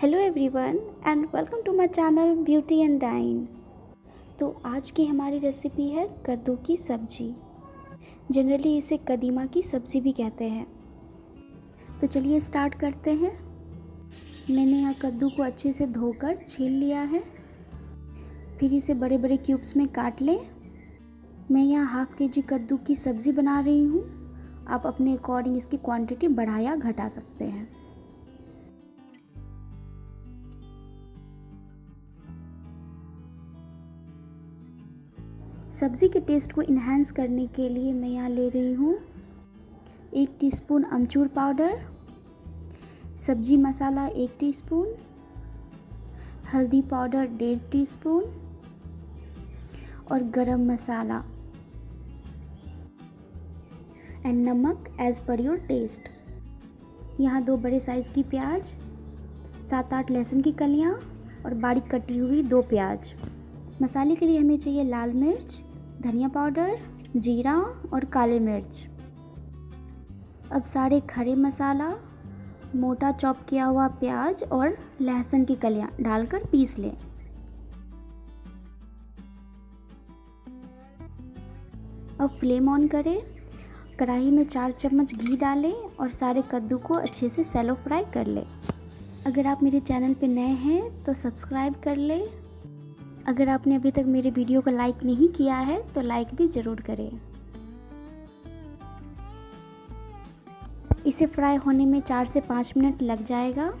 Hello everyone and welcome to my channel beauty and dine. तो आज की हमारी रेसिपी है कद्दू की सब्ज़ी। जनरली इसे कदीमा की सब्ज़ी भी कहते हैं। तो चलिए स्टार्ट करते हैं। मैंने यहाँ कद्दू को अच्छे से धोकर छील लिया है। फिर इसे बड़े बड़े क्यूब्स में काट लें। मैं यहाँ हाफ़ के जी कद्दू की सब्ज़ी बना रही हूँ। आप अपने अकॉर्डिंग इसकी क्वांटिटी बढ़ा या घटा सकते हैं। सब्ज़ी के टेस्ट को इन्हेंस करने के लिए मैं यहाँ ले रही हूँ एक टीस्पून अमचूर पाउडर सब्ज़ी मसाला एक टीस्पून हल्दी पाउडर डेढ़ टीस्पून और गरम मसाला एंड नमक एज़ पर योर टेस्ट यहाँ दो बड़े साइज़ की प्याज, सात आठ लहसुन की कलियाँ और बारीक कटी हुई दो प्याज। मसाले के लिए हमें चाहिए लाल मिर्च धनिया पाउडर, जीरा और काले मिर्च। अब सारे खड़े मसाला, मोटा चॉप किया हुआ प्याज और लहसुन की कलियाँ डालकर पीस लें। अब फ्लेम ऑन करें। कढ़ाई में चार चम्मच घी डालें और सारे कद्दू को अच्छे से सेलो फ्राई कर लें। अगर आप मेरे चैनल पर नए हैं तो सब्सक्राइब कर लें। अगर आपने अभी तक मेरे वीडियो को लाइक नहीं किया है तो लाइक भी ज़रूर करें। इसे फ्राई होने में चार से पाँच मिनट लग जाएगा।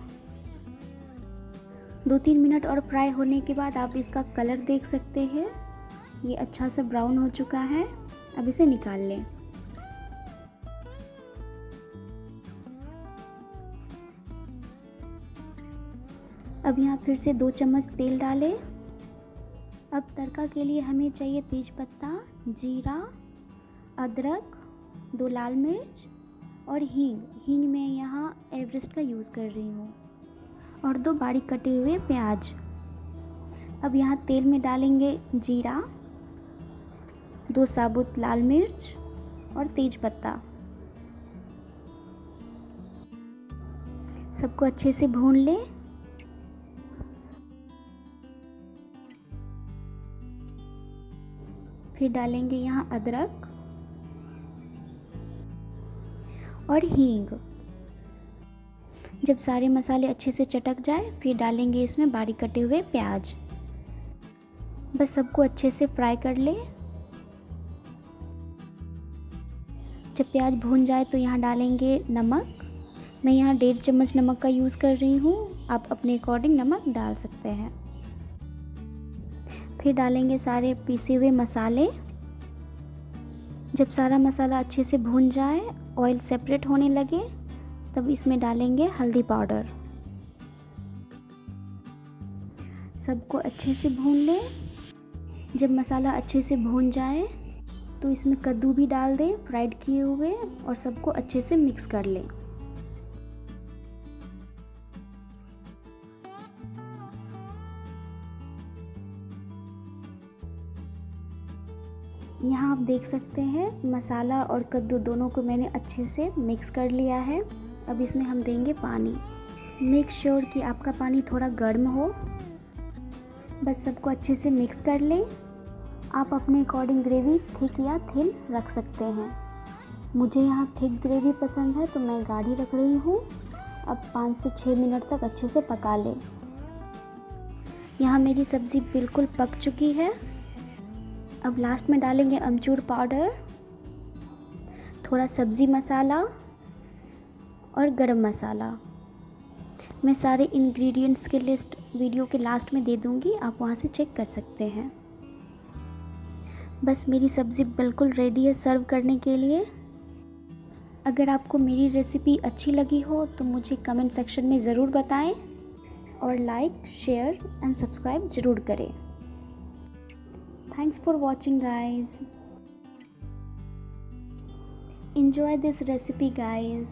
दो तीन मिनट और फ्राई होने के बाद आप इसका कलर देख सकते हैं। ये अच्छा सा ब्राउन हो चुका है। अब इसे निकाल लें। अब यहाँ फिर से दो चम्मच तेल डालें। अब तड़का के लिए हमें चाहिए तेज पत्ता जीरा, अदरक, दो लाल मिर्च और हींग। हींग मैं यहाँ एवरेस्ट का यूज़ कर रही हूँ और दो बारीक कटे हुए प्याज। अब यहाँ तेल में डालेंगे जीरा, दो साबुत लाल मिर्च और तेज पत्ता सबको अच्छे से भून लें। फिर डालेंगे यहाँ अदरक और हींग। जब सारे मसाले अच्छे से चटक जाए, फिर डालेंगे इसमें बारीक कटे हुए प्याज। बस सबको अच्छे से फ्राई कर लें। जब प्याज भून जाए तो यहाँ डालेंगे नमक। मैं यहाँ डेढ़ चम्मच नमक का यूज़ कर रही हूँ। आप अपने अकॉर्डिंग नमक डाल सकते हैं। फिर डालेंगे सारे पीसे हुए मसाले। जब सारा मसाला अच्छे से भून जाए ऑयल सेपरेट होने लगे, तब इसमें डालेंगे हल्दी पाउडर। सबको अच्छे से भून लें। जब मसाला अच्छे से भून जाए तो इसमें कद्दू भी डाल दें फ्राइड किए हुए, और सबको अच्छे से मिक्स कर लें। यहाँ आप देख सकते हैं, मसाला और कद्दू दोनों को मैंने अच्छे से मिक्स कर लिया है। अब इसमें हम देंगे पानी। मेक श्योर sure कि आपका पानी थोड़ा गर्म हो। बस सबको अच्छे से मिक्स कर लें। आप अपने अकॉर्डिंग ग्रेवी थिक या थिन रख सकते हैं। मुझे यहाँ थिक ग्रेवी पसंद है तो मैं गाढ़ी रख रही हूँ। अब पाँच से छः मिनट तक अच्छे से पका लें। यहाँ मेरी सब्ज़ी बिल्कुल पक चुकी है। अब लास्ट में डालेंगे अमचूर पाउडर थोड़ा सब्ज़ी मसाला और गरम मसाला। मैं सारे इंग्रेडिएंट्स के लिस्ट वीडियो के लास्ट में दे दूँगी, आप वहाँ से चेक कर सकते हैं। बस मेरी सब्ज़ी बिल्कुल रेडी है सर्व करने के लिए। अगर आपको मेरी रेसिपी अच्छी लगी हो तो मुझे कमेंट सेक्शन में ज़रूर बताएँ और लाइक शेयर एंड सब्सक्राइब ज़रूर करें। Thanks for watching guys. Enjoy this recipe guys.